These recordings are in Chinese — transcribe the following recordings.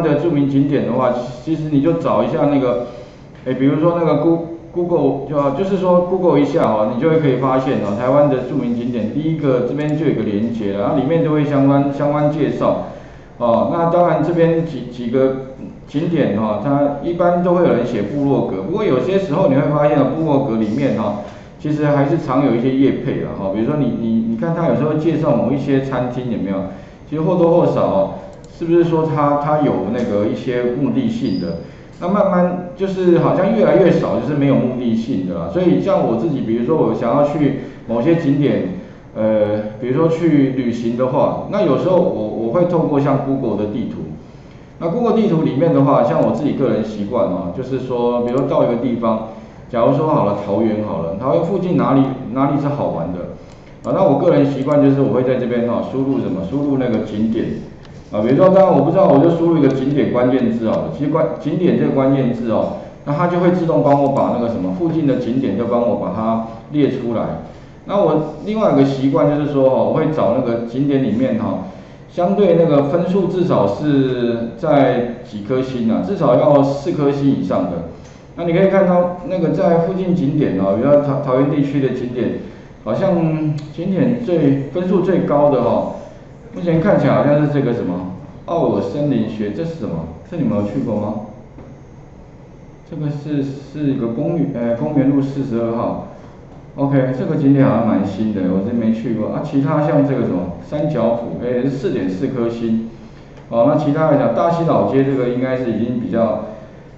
的著名景点的话，其实你就找一下那个，哎，比如说那个 Google 就就是说 Google 一下哦，你就会可以发现哦，台湾的著名景点，第一个这边就有个连接，然后里面都会相关相关介绍，哦，那当然这边几几个景点哈，它一般都会有人写部落格，不过有些时候你会发现部落格里面哈，其实还是常有一些业配的哈，比如说你你你看他有时候介绍某一些餐厅有没有，其实或多或少。是不是说它它有那个一些目的性的？那慢慢就是好像越来越少，就是没有目的性的啦。所以像我自己，比如说我想要去某些景点，呃，比如说去旅行的话，那有时候我我会透过像 Google 的地图。那 Google 地图里面的话，像我自己个人习惯哦，就是说，比如说到一个地方，假如说好了桃园好了，桃园附近哪里哪里是好玩的啊？那我个人习惯就是我会在这边哈输入什么？输入那个景点。啊，比如说，当然我不知道，我就输入一个景点关键字哦。其实关景点这个关键字哦，那它就会自动帮我把那个什么附近的景点就帮我把它列出来。那我另外一个习惯就是说哦，我会找那个景点里面哈，相对那个分数至少是在几颗星啊，至少要四颗星以上的。那你可以看到那个在附近景点哦，比如桃桃园地区的景点，好像景点最分数最高的哈。目前看起来好像是这个什么奥尔森林学，这是什么？这你们有去过吗？这个是是一个公园，呃，公园路四十二号。OK，这个景点好像蛮新的，我真没去过。啊，其他像这个什么三角府，哎，是四点四颗星。哦，那其他来讲，大溪老街这个应该是已经比较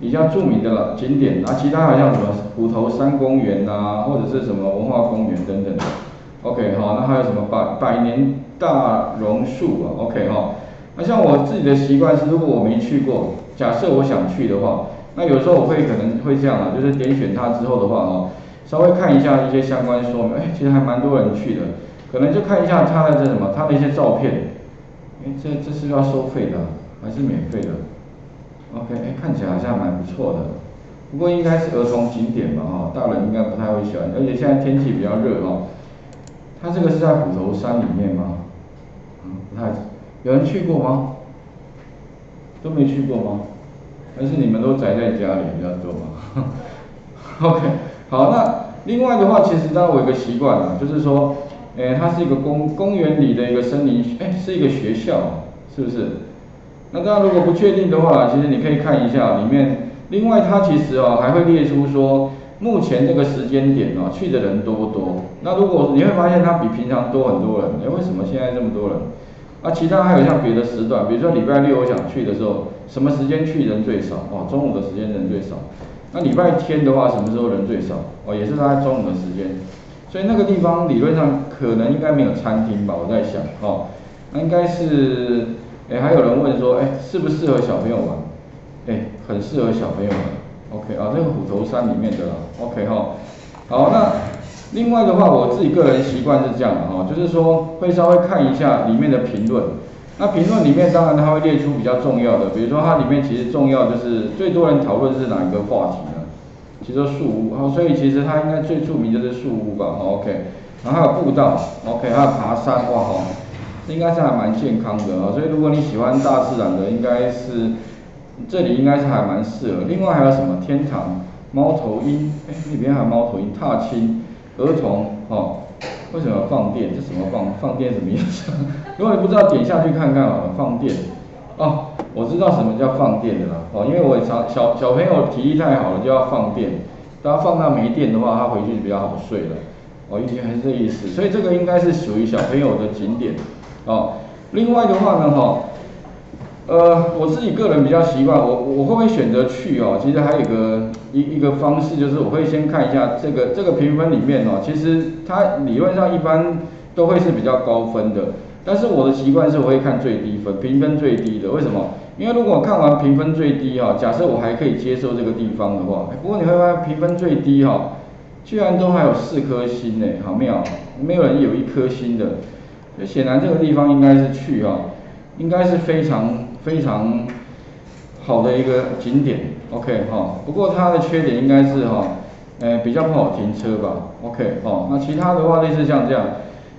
比较著名的了景点。啊，其他好像什么虎头山公园呐，或者是什么文化公园等等的。OK，好，那还有什么百百年？大榕树啊，OK 哈，那像我自己的习惯是，如果我没去过，假设我想去的话，那有时候我会可能会这样啊，就是点选它之后的话哦，稍微看一下一些相关说明，哎，其实还蛮多人去的，可能就看一下它的这什么，它的一些照片，哎，这这是要收费的还是免费的？OK，哎，看起来好像蛮不错的，不过应该是儿童景点吧哈，大人应该不太会喜欢，而且现在天气比较热哦，它这个是在虎头山里面吗？不太，有人去过吗？都没去过吗？还是你们都宅在家里比较多吗？OK，好，那另外的话，其实当然我有个习惯啊，就是说，诶，它是一个公公园里的一个森林，诶，是一个学校，是不是？那大家如果不确定的话，其实你可以看一下里面，另外它其实啊还会列出说。目前这个时间点哦，去的人多不多？那如果你会发现它比平常多很多人，哎，为什么现在这么多人？啊，其他还有像别的时段，比如说礼拜六我想去的时候，什么时间去人最少？哦，中午的时间人最少。那礼拜天的话，什么时候人最少？哦，也是在中午的时间。所以那个地方理论上可能应该没有餐厅吧？我在想，哦，那应该是，哎，还有人问说，哎，适不适合小朋友玩？哎，很适合小朋友玩。OK 啊，这个虎头山里面的啦，OK 哈，好，那另外的话，我自己个人习惯是这样的哈，就是说会稍微看一下里面的评论，那评论里面当然它会列出比较重要的，比如说它里面其实重要就是最多人讨论是哪一个话题呢？其实树屋，好，所以其实它应该最著名就是树屋吧，OK，然后还有步道，OK，还有爬山，哇哈，应该是还蛮健康的啊，所以如果你喜欢大自然的，应该是。这里应该是还蛮适合。另外还有什么天堂、猫头鹰？哎，那边还有猫头鹰、踏青、儿童，哦，为什么放电？这什么放？放电什么意思？如果你不知道，点下去看看好了。放电，哦，我知道什么叫放电的啦。哦，因为我常小小朋友体力太好了就要放电，当放到没电的话，他回去比较好睡了。哦，一听还是这意思。所以这个应该是属于小朋友的景点。哦，另外的话呢，哈。呃，我自己个人比较习惯，我我会不会选择去哦？其实还有一个一一个方式，就是我会先看一下这个这个评分里面哦，其实它理论上一般都会是比较高分的，但是我的习惯是我会看最低分，评分最低的。为什么？因为如果看完评分最低哈，假设我还可以接受这个地方的话，不过你会发现评分最低哈，居然都还有四颗星呢，好妙，没有人有一颗星的，所以显然这个地方应该是去哈，应该是非常。非常好的一个景点，OK 哈，不过它的缺点应该是哈，呃比较不好停车吧，OK 哦，那其他的话类似像这样，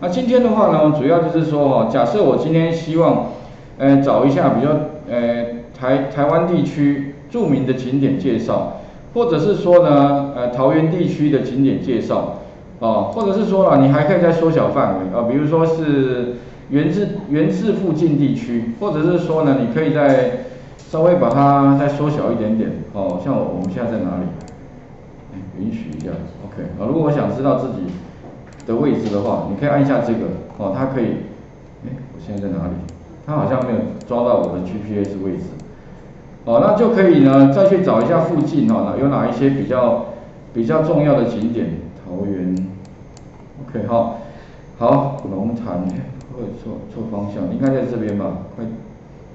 那今天的话呢，主要就是说哈，假设我今天希望，呃找一下比较呃台台湾地区著名的景点介绍，或者是说呢，呃，桃园地区的景点介绍，哦，或者是说了，你还可以再缩小范围啊，比如说是原自原自附近地区，或者是说呢，你可以再稍微把它再缩小一点点，哦，像我我们现在在哪里？允许一下，OK 啊，如果我想知道自己的位置的话，你可以按一下这个，哦，它可以，哎，我现在在哪里？它好像没有抓到我的 GPS 位置，哦，那就可以呢，再去找一下附近哦，哪有哪一些比较比较重要的景点，桃园，OK 好，好，龙潭，会错错方向，应该在这边吧？快，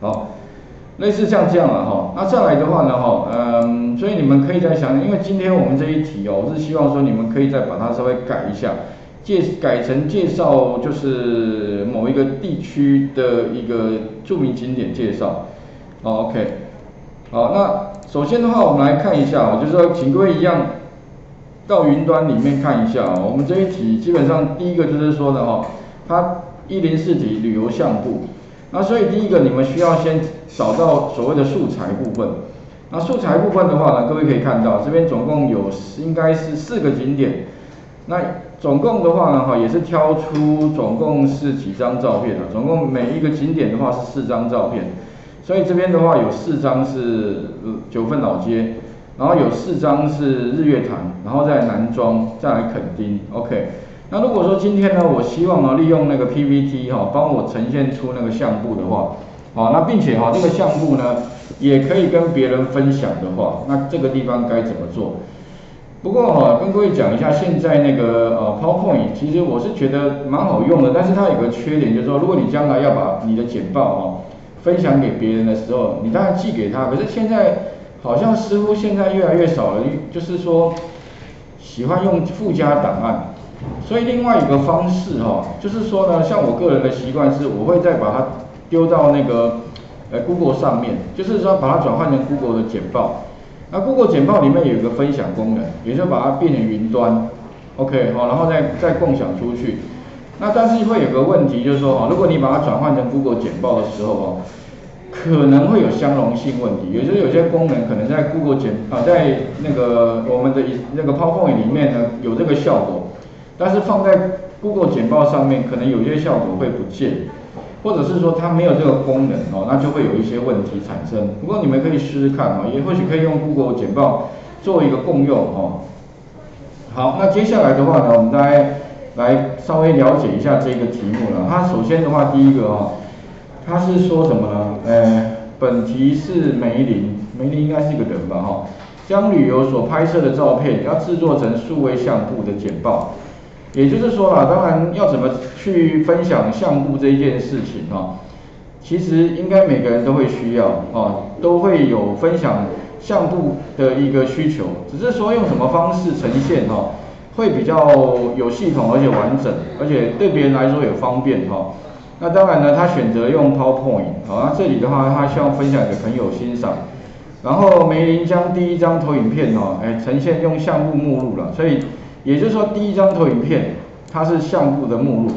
好。类似像这样了哈，那再来的话呢哈，嗯，所以你们可以再想想，因为今天我们这一题哦，我是希望说你们可以再把它稍微改一下，介改成介绍就是某一个地区的一个著名景点介绍，OK，好，那首先的话我们来看一下啊，就是说请各位一样到云端里面看一下啊，我们这一题基本上第一个就是说的哈，它一零四题旅游相簿。那所以第一个，你们需要先找到所谓的素材部分。那素材部分的话呢，各位可以看到这边总共有应该是四个景点。那总共的话呢，哈也是挑出总共是几张照片啊？总共每一个景点的话是四张照片。所以这边的话有四张是九份老街，然后有四张是日月潭，然后在南庄，再来垦丁，OK。那如果说今天呢，我希望呢利用那个 PPT 哈，帮我呈现出那个相簿的话，好，那并且哈这个相簿呢也可以跟别人分享的话，那这个地方该怎么做？不过哈，跟各位讲一下，现在那个呃 PowerPoint 其实我是觉得蛮好用的，但是它有个缺点，就是说如果你将来要把你的简报哦分享给别人的时候，你当然寄给他，可是现在好像似乎现在越来越少了，就是说喜欢用附加档案。所以另外一个方式哈，就是说呢，像我个人的习惯是，我会再把它丢到那个呃 Google 上面，就是说把它转换成 Google 的简报。那 Google 简报里面有一个分享功能，也就把它变成云端，OK 好，然后再再共享出去。那但是会有个问题，就是说哈，如果你把它转换成 Google 简报的时候哦，可能会有相容性问题，也就是有些功能可能在 Google 简啊，在那个我们的那个 PowerPoint 里面呢有这个效果。但是放在 Google 简报上面，可能有些效果会不见，或者是说它没有这个功能哦，那就会有一些问题产生。不过你们可以试试看哦，也或许可以用 Google 简报做一个共用哦。好，那接下来的话呢，我们大家来稍微了解一下这个题目了。它首先的话，第一个哦，它是说什么呢？呃，本题是梅林，梅林应该是一个人吧哈，将旅游所拍摄的照片要制作成数位相簿的简报。也就是说啦，当然要怎么去分享相簿这一件事情哈，其实应该每个人都会需要啊，都会有分享相簿的一个需求，只是说用什么方式呈现哈，会比较有系统而且完整，而且对别人来说也方便哈。那当然呢，他选择用 PowerPoint，好，那这里的话他希望分享给朋友欣赏。然后梅林将第一张投影片哦，哎，呈现用相簿目录了，所以。也就是说，第一张投影片它是相簿的目录，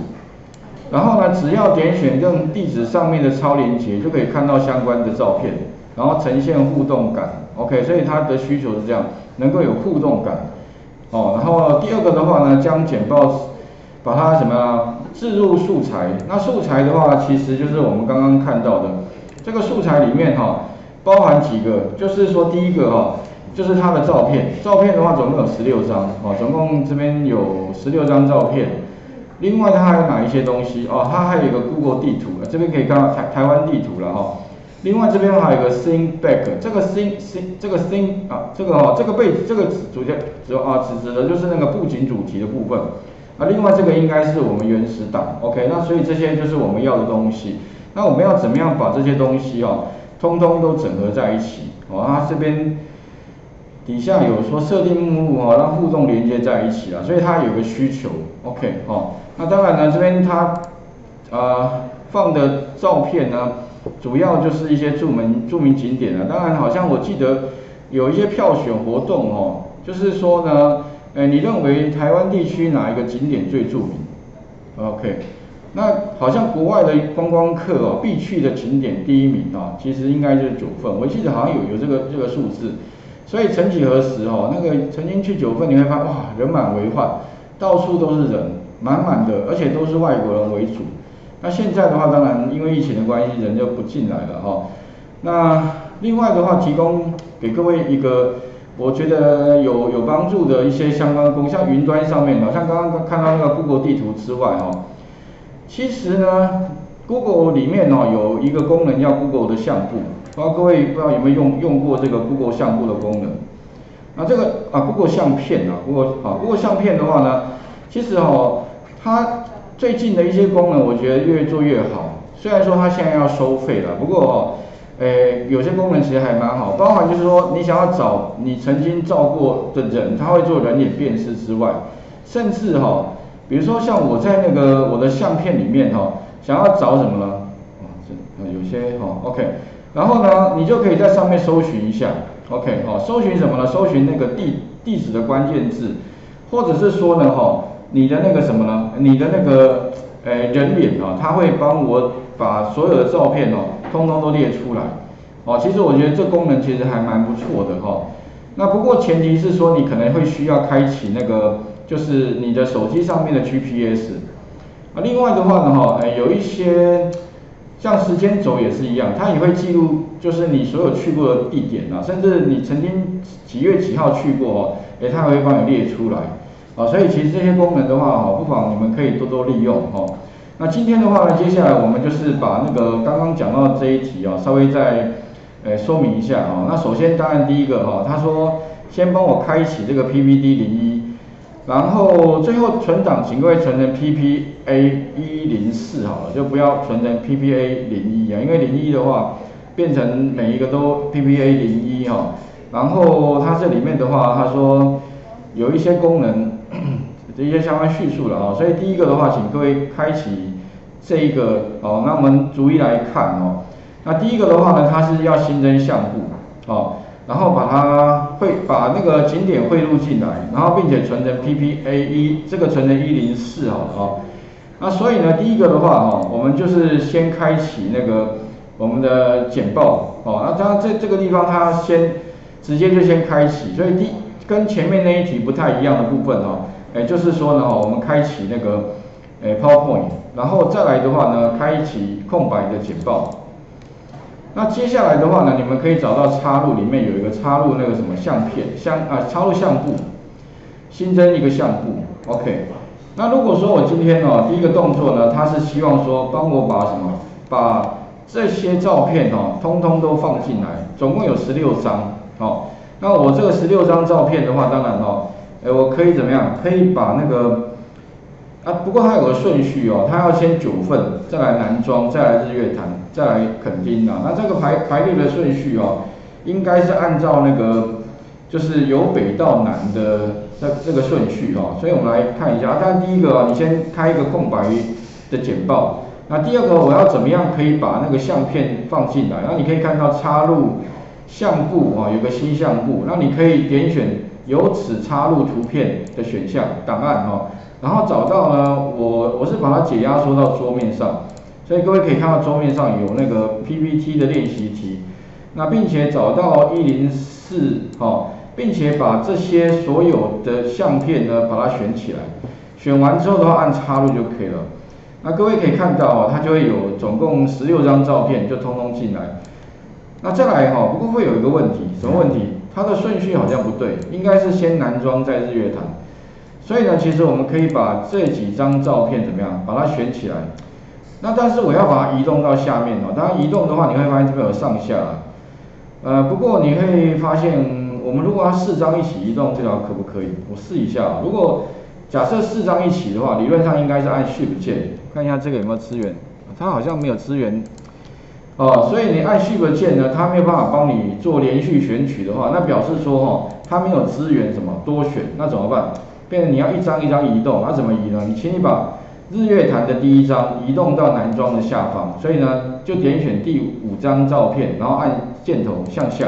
然后呢，只要点选用地址上面的超连接，就可以看到相关的照片，然后呈现互动感。OK，所以它的需求是这样，能够有互动感。哦，然后第二个的话呢，将简报把它什么置入素材。那素材的话，其实就是我们刚刚看到的这个素材里面哈，包含几个，就是说第一个哈。就是他的照片，照片的话总共有十六张，哦，总共这边有十六张照片。另外它还有哪一些东西？哦，它还有一个 Google 地图，这边可以看到台台湾地图了哈。另外这边还有一个 Think Back，这个 Think Think 这个 Think 啊，这个哈，这个背这个主角主啊指指的就是那个布景主题的部分。啊，另外这个应该是我们原始档，OK，那所以这些就是我们要的东西。那我们要怎么样把这些东西哦，通通都整合在一起？哦，它这边。底下有说设定目录哦，让互动连接在一起啊，所以它有个需求，OK 哦。那当然呢，这边它呃放的照片呢，主要就是一些著名著名景点啊。当然，好像我记得有一些票选活动哦，就是说呢，呃，你认为台湾地区哪一个景点最著名？OK，那好像国外的观光客哦必去的景点第一名啊，其实应该就是九份，我记得好像有有这个这个数字。所以曾几何时哦，那个曾经去九份，你会发现哇，人满为患，到处都是人，满满的，而且都是外国人为主。那现在的话，当然因为疫情的关系，人就不进来了哈。那另外的话，提供给各位一个我觉得有有帮助的一些相关功，像云端上面的，像刚刚看到那个 Google 地图之外哈，其实呢，Google 里面哦有一个功能叫 Google 的相簿。不知道各位不知道有没有用用过这个 Google 相簿的功能？那这个啊 Google 相片啊，Google 啊 Google 相片的话呢，其实哦，它最近的一些功能我觉得越做越好。虽然说它现在要收费了，不过哦，诶有些功能其实还蛮好，包含就是说你想要找你曾经照过的人，他会做人脸辨识之外，甚至哈，比如说像我在那个我的相片里面哈，想要找什么呢？啊这有些哈 OK。然后呢，你就可以在上面搜寻一下，OK，好，搜寻什么呢？搜寻那个地地址的关键字，或者是说呢，哈，你的那个什么呢？你的那个，呃，人脸啊，它会帮我把所有的照片哦，通通都列出来，哦，其实我觉得这功能其实还蛮不错的哈。那不过前提是说你可能会需要开启那个，就是你的手机上面的 GPS，啊，另外的话呢，哈，哎，有一些。像时间轴也是一样，它也会记录，就是你所有去过的地点啊，甚至你曾经几月几号去过哦，哎，它会帮你列出来，啊，所以其实这些功能的话，哈，不妨你们可以多多利用，哈。那今天的话呢，接下来我们就是把那个刚刚讲到这一题啊，稍微再，呃，说明一下啊。那首先，当然第一个哈，他说先帮我开启这个 PPT 零一。然后最后存档，请各位存成 PPA 一零四好了，就不要存成 PPA 零一啊，因为零一的话变成每一个都 PPA 零一哈。然后它这里面的话，他说有一些功能，这些相关叙述了啊。所以第一个的话，请各位开启这一个哦，那我们逐一来看哦。那第一个的话呢，它是要新增相簿哦。然后把它汇把那个景点汇入进来，然后并且存成 PPA 一，这个存成一零四好了啊。那所以呢，第一个的话哈，我们就是先开启那个我们的简报哦。那当然这这个地方它先直接就先开启，所以第跟前面那一题不太一样的部分哈，哎就是说呢，我们开启那个哎 PowerPoint，然后再来的话呢，开启空白的简报。那接下来的话呢，你们可以找到插入里面有一个插入那个什么相片相啊插入相簿，新增一个相簿，OK。那如果说我今天哦第一个动作呢，他是希望说帮我把什么把这些照片哦通通都放进来，总共有十六张哦。那我这个十六张照片的话，当然哦，哎我可以怎么样？可以把那个不过它有个顺序哦，它要先九份，再来男装，再来日月潭。再来垦丁啊，那这个排排列的顺序哦，应该是按照那个就是由北到南的这这个顺序哦，所以我们来看一下。但第一个啊，你先开一个空白的简报。那第二个我要怎么样可以把那个相片放进来？那你可以看到插入相簿啊，有个新相簿，那你可以点选由此插入图片的选项档案哦，然后找到呢，我我是把它解压缩到桌面上。所以各位可以看到桌面上有那个 PPT 的练习题，那并且找到一零四哈，并且把这些所有的相片呢把它选起来，选完之后的话按插入就可以了。那各位可以看到啊，它就会有总共十六张照片就通通进来。那再来哈，不过会有一个问题，什么问题？它的顺序好像不对，应该是先男装再日月潭。所以呢，其实我们可以把这几张照片怎么样，把它选起来。那但是我要把它移动到下面哦，当然移动的话，你会发现这边有上下，呃，不过你会发现，我们如果要四张一起移动，这条可不可以？我试一下，如果假设四张一起的话，理论上应该是按 Shift 键，看一下这个有没有资源，它好像没有资源，哦，所以你按 Shift 键呢，它没有办法帮你做连续选取的话，那表示说哈，它没有资源什么多选，那怎么办？变成你要一张一张移动，那怎么移呢？你请你把日月潭的第一张移动到男装的下方，所以呢，就点选第五张照片，然后按箭头向下。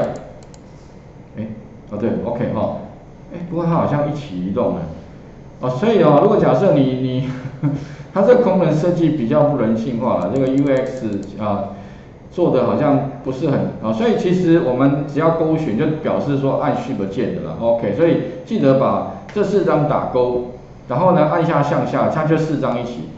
哎，哦对，OK 哈，哎，不过它好像一起移动了，哦，所以哦，如果假设你你 它这个功能设计比较不人性化了，这个 UX 啊做的好像不是很啊，所以其实我们只要勾选就表示说按 Shift 键的了，OK，所以记得把这四张打勾，然后呢按下向下，它就四张一起。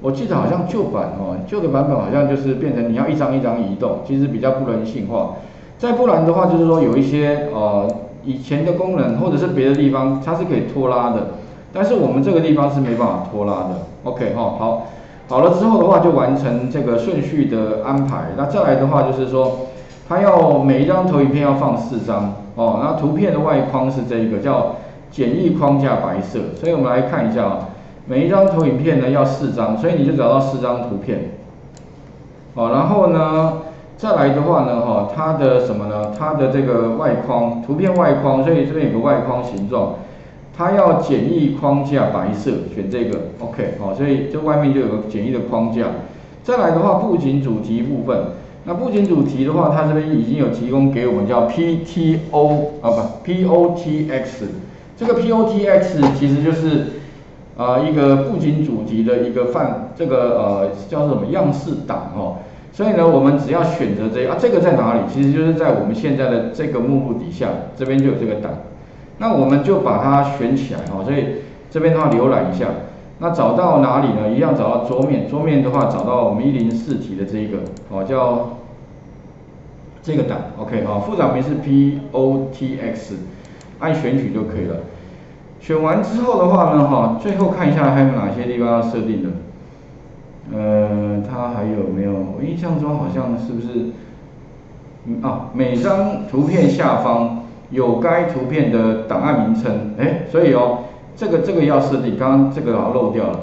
我记得好像旧版哦，旧的版本好像就是变成你要一张一张移动，其实比较不人性化。再不然的话，就是说有一些呃以前的功能或者是别的地方，它是可以拖拉的，但是我们这个地方是没办法拖拉的。OK 哈，好，好了之后的话就完成这个顺序的安排。那再来的话就是说，它要每一张投影片要放四张哦，那图片的外框是这个叫简易框架白色，所以我们来看一下啊。每一张投影片呢要四张，所以你就找到四张图片，好，然后呢再来的话呢，哈，它的什么呢？它的这个外框，图片外框，所以这边有个外框形状，它要简易框架白色，选这个，OK，好，所以这外面就有个简易的框架。再来的话，布景主题部分，那布景主题的话，它这边已经有提供给我们叫 PTO 啊不 POTX，这个 POTX 其实就是。啊，一个布景主题的一个范，这个呃叫做什么样式档哦，所以呢，我们只要选择这个啊，这个在哪里？其实就是在我们现在的这个幕布底下，这边就有这个档，那我们就把它选起来哦。所以这边的话浏览一下，那找到哪里呢？一样找到桌面，桌面的话找到我们一零四题的这一个哦，叫这个档，OK 啊，副档名是 POTX，按选取就可以了。选完之后的话呢，哈，最后看一下还有哪些地方要设定的。呃，它还有没有？我印象中好像是不是？啊，每张图片下方有该图片的档案名称，哎，所以哦，这个这个要设定，刚刚这个好像漏掉了。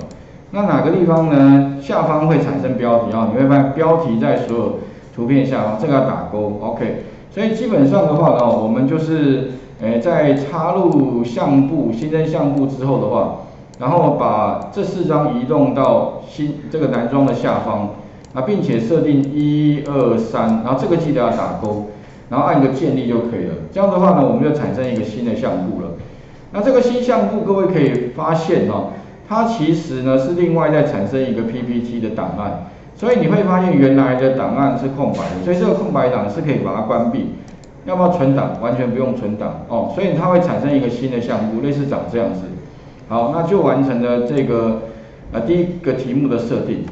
那哪个地方呢？下方会产生标题啊？你会发现标题在所有图片下方，这个要打勾，OK。所以基本上的话呢，我们就是。诶，在插入相簿、新增相簿之后的话，然后把这四张移动到新这个男装的下方，啊，并且设定一二三，然后这个记得要打勾，然后按个建立就可以了。这样的话呢，我们就产生一个新的相簿了。那这个新相簿，各位可以发现哦，它其实呢是另外再产生一个 PPT 的档案，所以你会发现原来的档案是空白的，所以这个空白档是可以把它关闭。要不要存档？完全不用存档哦，所以它会产生一个新的项目，类似长这样子。好，那就完成了这个呃第一个题目的设定。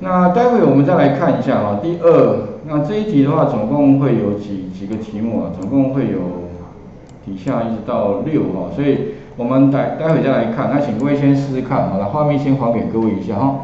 那待会我们再来看一下啊，第二，那这一题的话总共会有几几个题目啊？总共会有底下一直到六哈，所以我们待待会再来看。那请各位先试试看好了，画面先还给各位一下哈。